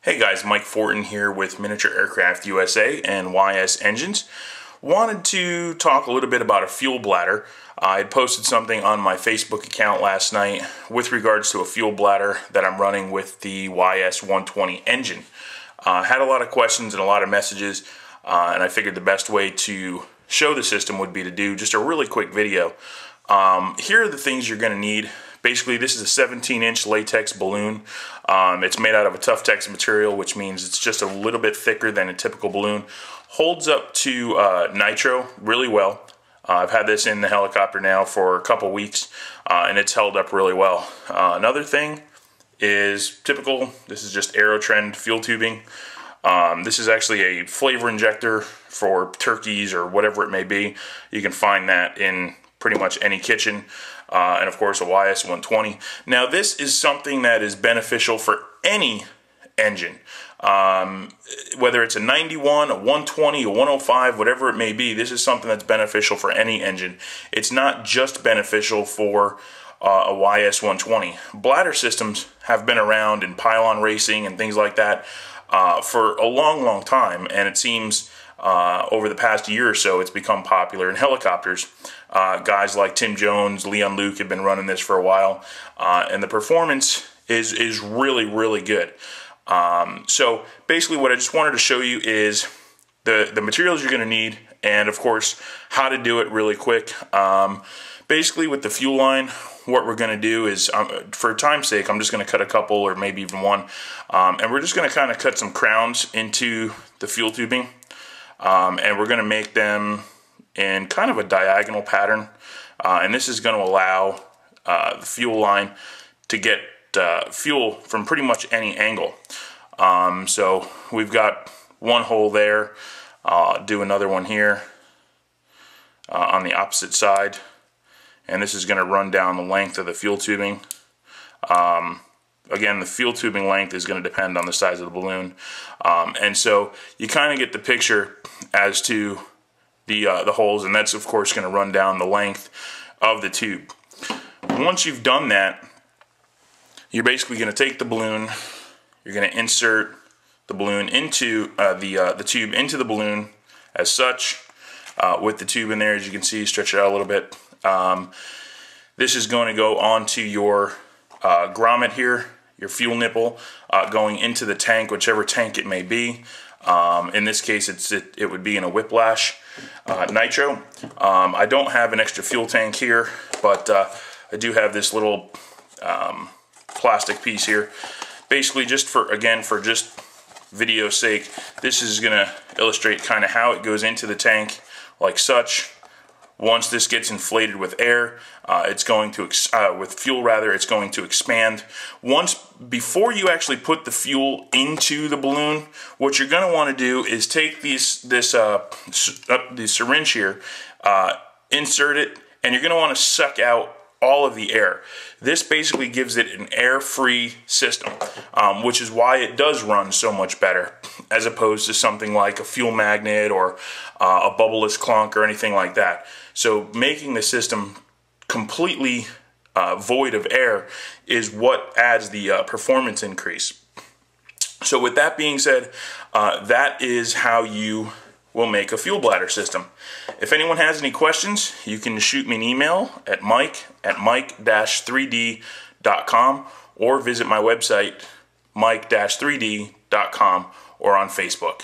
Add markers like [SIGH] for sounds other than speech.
Hey guys, Mike Fortin here with Miniature Aircraft USA and YS Engines. Wanted to talk a little bit about a fuel bladder. I had posted something on my Facebook account last night with regards to a fuel bladder that I'm running with the YS 120 engine. Uh, had a lot of questions and a lot of messages, uh, and I figured the best way to show the system would be to do just a really quick video. Um, here are the things you're going to need Basically, this is a 17 inch latex balloon. Um, it's made out of a Tuf-Tex material, which means it's just a little bit thicker than a typical balloon. Holds up to uh, nitro really well. Uh, I've had this in the helicopter now for a couple weeks, uh, and it's held up really well. Uh, another thing is typical, this is just Aerotrend fuel tubing. Um, this is actually a flavor injector for turkeys or whatever it may be. You can find that in pretty much any kitchen. Uh, and of course a YS120. Now this is something that is beneficial for any engine. Um, whether it's a 91, a 120, a 105, whatever it may be, this is something that's beneficial for any engine. It's not just beneficial for uh, a YS120. Bladder systems have been around in pylon racing and things like that uh, for a long, long time, and it seems uh, over the past year or so, it's become popular in [LAUGHS] helicopters. Uh, guys like Tim Jones, Leon Luke have been running this for a while, uh, and the performance is is really really good. Um, so basically, what I just wanted to show you is the the materials you're going to need, and of course how to do it really quick. Um, basically, with the fuel line, what we're going to do is, um, for time's sake, I'm just going to cut a couple or maybe even one, um, and we're just going to kind of cut some crowns into the fuel tubing. Um, and we're going to make them in kind of a diagonal pattern. Uh, and this is going to allow uh, the fuel line to get uh, fuel from pretty much any angle. Um, so we've got one hole there. Do another one here uh, on the opposite side. And this is going to run down the length of the fuel tubing. Um, again, the fuel tubing length is going to depend on the size of the balloon. Um, and so you kind of get the picture as to the, uh, the holes, and that's of course going to run down the length of the tube. Once you've done that, you're basically going to take the balloon, you're going to insert the balloon into uh, the, uh, the tube into the balloon as such, uh, with the tube in there, as you can see, stretch it out a little bit. Um, this is going to go onto your uh, grommet here, your fuel nipple, uh, going into the tank, whichever tank it may be. Um, in this case, it's it, it, would be in a Whiplash uh, Nitro. Um, I don't have an extra fuel tank here, but uh, I do have this little um, plastic piece here. Basically, just for, again, for just video sake, this is going to illustrate kind of how it goes into the tank like such. Once this gets inflated with air, uh, it's going to, uh, with fuel rather, it's going to expand. Once, before you actually put the fuel into the balloon, what you're going to want to do is take these, this, uh, the syringe here, uh, insert it, and you're going to want to suck out all of the air. This basically gives it an air-free system, um, which is why it does run so much better as opposed to something like a fuel magnet or uh, a bubbleless clunk or anything like that. So making the system completely uh, void of air is what adds the uh, performance increase. So with that being said, uh, that is how you will make a fuel bladder system. If anyone has any questions, you can shoot me an email at mike at mike-3d.com or visit my website mike-3d.com or on Facebook.